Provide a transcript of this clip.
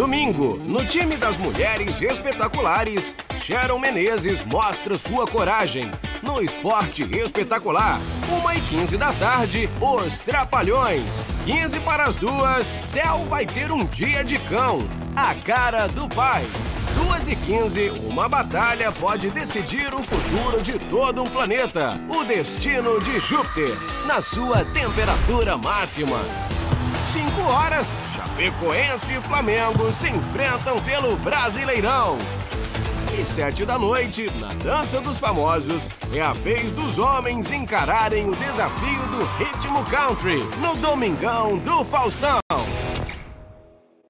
domingo, no time das mulheres espetaculares, Sharon Menezes mostra sua coragem. No esporte espetacular, 1 e 15 da tarde, os Trapalhões. 15 para as duas, Del vai ter um dia de cão, a cara do pai. 2 e 15, uma batalha pode decidir o futuro de todo um planeta. O destino de Júpiter, na sua temperatura máxima. 5 horas, Chapecoense e Flamengo se enfrentam pelo Brasileirão. E sete da noite, na Dança dos Famosos, é a vez dos homens encararem o desafio do ritmo country no Domingão do Faustão.